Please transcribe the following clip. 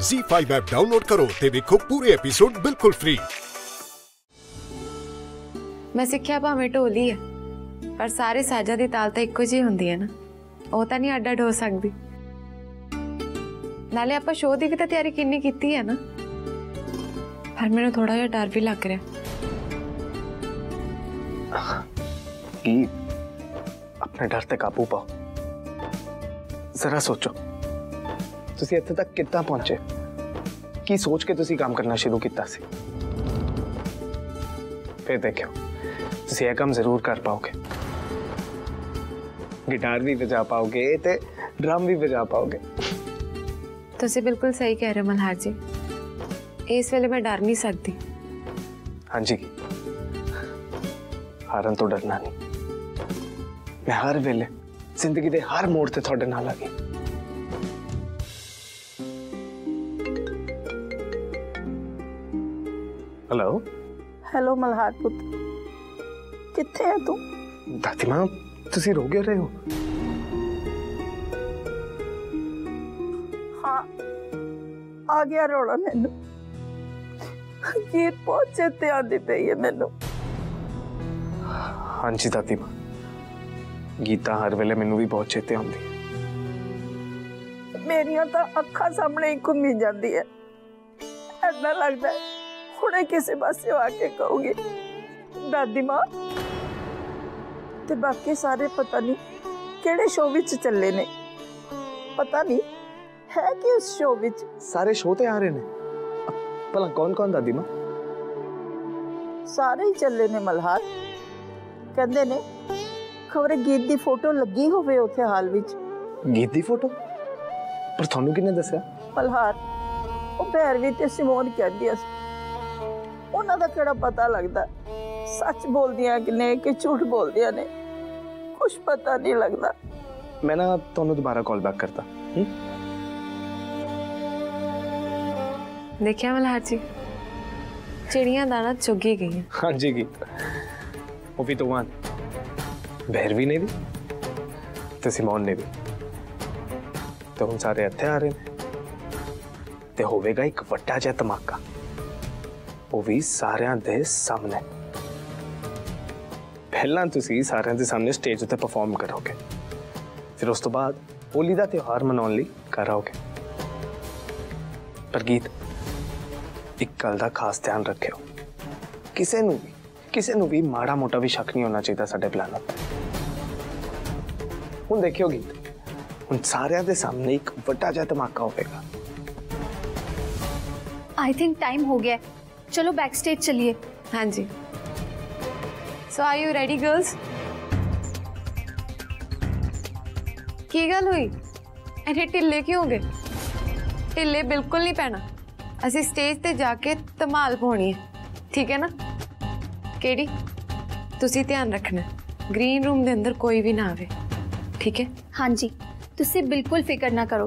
Z5 app download ਕਰੋ ਤੇ ਵੇਖੋ ਪੂਰੇ ਐਪੀਸੋਡ ਬਿਲਕੁਲ ਫ੍ਰੀ ਮੈਂ ਸਿੱਖਿਆ ਭਾਵੇਂ ਢੋਲੀ ਹੈ ਪਰ ਸਾਰੇ ਸਾਜ਼ਾਂ ਦੀ ਤਾਲ ਤਾਂ ਇੱਕੋ ਜਿਹੀ ਹੁੰਦੀ ਹੈ ਨਾ ਉਹ ਤਾਂ ਨਹੀਂ ਅੱਡ-ਅੱਡ ਹੋ ਸਕਦੀ ਨਾਲੇ ਆਪਾਂ ਸ਼ੋਅ ਦੀ ਵੀ ਤਾਂ ਤਿਆਰੀ ਕਿੰਨੀ ਕੀਤੀ ਹੈ ਨਾ ਪਰ ਮੈਨੂੰ ਥੋੜਾ ਜਿਹਾ ਡਰ ਵੀ ਲੱਗ ਰਿਹਾ ਕੀ ਆਪਣੇ ਡਰ ਤੇ ਕਾਬੂ ਪਾਓ ਜ਼ਰਾ ਸੋਚੋ ਤੁਸੀਂ ਇੱਥੇ ਤੱਕ ਕਿੱਦਾਂ ਪਹੁੰਚੇ ਕੀ ਸੋਚ ਕੇ ਤੁਸੀਂ ਕੰਮ ਕਰਨਾ ਸ਼ੁਰੂ ਕੀਤਾ ਸੀ ਫਿਰ ਦੇਖਿਓ ਤੁਸੀਂ ਇਹ ਕੰਮ ਜ਼ਰੂਰ ਕਰ ਪਾਓਗੇ ਗਿਟਾਰ ਵੀ ਵਜਾ ਪਾਓਗੇ ਤੇ ਡਰਮ ਵੀ ਵਜਾ ਪਾਓਗੇ ਤੁਸੀਂ ਬਿਲਕੁਲ ਸਹੀ ਕਹਿ ਰਹੇ ਹੋ ਮਲਹਾਰ ਜੀ ਇਸ ਵੇਲੇ ਮੈਂ ਡਰ ਨਹੀਂ ਸਕਦੀ ਹਾਂਜੀ ਹਾਰਨ ਤੋਂ ਡਰਨਾ ਨਹੀਂ ਮੈਂ ਹਰ ਵੇਲੇ ਜ਼ਿੰਦਗੀ ਦੇ ਹਰ ਮੋੜ ਤੇ ਤੁਹਾਡੇ ਨਾਲ ਆ ਗਈ ਹੈਲੋ ਹੈਲੋ ਮਲਹਾਰ ਪੁੱਤ ਕਿੱਥੇ ਹੈ ਤੂੰ ਦਾਦੀ ਮਾਂ ਤੁਸੀਂ ਰੋ ਕਿਉਂ ਰਹੇ ਹੋ ਹਾਂ ਆ ਗਿਆ ਰੋਣਾ ਮੈਨੂੰ ਗੀਤ ਪਹੁੰਚੇ ਤੇ ਆਂਦੀ ਪਈ ਹੈ ਮੈਨੂੰ ਹਾਂਜੀ ਦਾਦੀ ਮਾਂ ਗੀਤਾ ਹਰ ਵੇਲੇ ਮੈਨੂੰ ਵੀ ਬਹੁਤ ਚੇਤੇ ਆਉਂਦੀ ਹੈ ਮੇਰੀਆਂ ਤਾਂ ਅੱਖਾਂ ਸਾਹਮਣੇ ਹੀ ਘੁੰਮੀ ਜਾਂਦੀ ਹੈ ਐਦਾਂ ਲੱਗਦਾ ਹੈ ਹੁਣੇ ਕਿਸੇ ਪਾਸੇ ਆ ਕੇ ਕਹੂਗੀ ਦਾਦੀ ਮਾਂ ਤੇ ਬਾਕੀ ਸਾਰੇ ਪਤਾ ਨਹੀਂ ਕਿਹੜੇ ਸ਼ੋਅ ਵਿੱਚ ਚੱਲੇ ਨੇ ਪਤਾ ਨਹੀਂ ਹੈ ਕਿ ਉਸ ਸ਼ੋਅ ਵਿੱਚ ਸਾਰੇ ਸ਼ੋਅ ਤੇ ਆ ਰਹੇ ਨੇ ਭਲਾ ਕੌਣ ਕੌਣ ਦਾਦੀ ਮਾਂ ਸਾਰੇ ਹੀ ਚੱਲੇ ਨੇ ਮਲਹਾਰ ਕਹਿੰਦੇ ਨੇ ਖਬਰ ਗੀਤ ਦੀ ਫੋਟੋ ਲੱਗੀ ਹੋਵੇ ਉੱਥੇ ਹਾਲ ਵਿੱਚ ਗੀਤ ਦੀ ਫੋਟੋ ਪਰ ਤੁਹਾਨੂੰ ਕਿਹਨੇ ਦੱਸਿਆ ਮਲਹਾਰ ਉਹ ਭੈਰਵੀ ਤੇ ਸਿਮੋਨ ਕਹਿੰਦੀਆਂ ਸੀ ਉਹਨਾਂ ਦਾ ਕਿਹੜਾ ਪਤਾ ਲੱਗਦਾ ਸੱਚ ਬੋਲਦੀਆਂ ਕਿ ਨੇ ਕਿ ਝੂਠ ਬੋਲਦੀਆਂ ਨੇ ਕੁਝ ਪਤਾ ਨਹੀਂ ਲੱਗਦਾ ਮੈਂ ਨਾ ਤੁਹਾਨੂੰ ਦੁਬਾਰਾ ਕਾਲ ਬੈਕ ਕਰਤਾ ਹੂੰ ਦੇਖਿਆ ਮਲਹਾਰ ਜੀ ਚਿੜੀਆਂ ਦਾਣਾ ਚੁੱਗੀ ਗਈਆਂ ਹਾਂਜੀ ਗੀਤ ਉਹ ਵੀ ਤੋਂ ਭੈਰਵੀ ਨੇ ਵੀ ਤੇ ਸਿਮੋਨ ਨੇ ਵੀ ਤੇ ਹੁਣ ਸਾਰੇ ਇੱਥੇ ਆ ਰਹੇ ਨੇ ਤੇ ਹੋਵੇਗਾ ਇੱਕ ਵੱਡਾ ਜਿਹਾ ਧਮਾਕਾ ਉਹ ਵੀ ਸਾਰਿਆਂ ਦੇ ਸਾਹਮਣੇ ਪਹਿਲਾਂ ਤੁਸੀਂ ਸਾਰਿਆਂ ਦੇ ਸਾਹਮਣੇ ਸਟੇਜ ਉੱਤੇ ਪਰਫਾਰਮ ਕਰੋਗੇ ਫਿਰ ਉਸ ਤੋਂ ਬਾਅਦ ਹੋਲੀ ਦਾ ਤਿਉਹਾਰ ਮਨਾਉਣ ਲਈ ਘਰ ਆਓਗੇ ਪਰ ਗੀਤ ਇੱਕ ਗੱਲ ਦਾ ਖਾਸ ਧਿਆਨ ਰੱਖਿਓ ਕਿਸੇ ਨੂੰ ਵੀ ਕਿਸੇ ਨੂੰ ਵੀ ਮਾੜਾ ਮੋਟਾ ਵੀ ਸ਼ੱਕ ਨਹੀਂ ਹੋਣਾ ਚਾਹੀਦਾ ਸਾਡੇ ਪਲਾਨ ਉੱਤੇ ਹੁਣ ਦੇਖਿਓ ਗੀਤ ਹੁਣ ਸਾਰਿਆਂ ਦੇ ਸਾਹਮਣੇ ਇੱਕ ਵੱਡਾ ਜਿਹਾ ਧਮਾਕਾ ਹੋਵੇਗਾ आई थिंक टाइम हो गया है चलो बैक स्टेज चलिए ਹਾਂਜੀ so are you ready girls ਕੀ ਗੱਲ ਹੋਈ ਐਨੇ ਢਿੱਲੇ ਕਿਉਂ ਹੋ ਗਏ ਢਿੱਲੇ ਬਿਲਕੁਲ ਨਹੀਂ ਪੈਣਾ ਅਸੀਂ ਸਟੇਜ ਤੇ ਜਾ ਕੇ ਧਮਾਲ ਪਾਉਣੀ ਹੈ ਠੀਕ ਹੈ ਨਾ ਕਿਹੜੀ ਤੁਸੀਂ ਧਿਆਨ ਰੱਖਣਾ ਗ੍ਰੀਨ ਰੂਮ ਦੇ ਅੰਦਰ ਕੋਈ ਵੀ ਨਾ ਆਵੇ ਠੀਕ ਹੈ हाँ जी तुझसे बिल्कुल फिक्र ना करो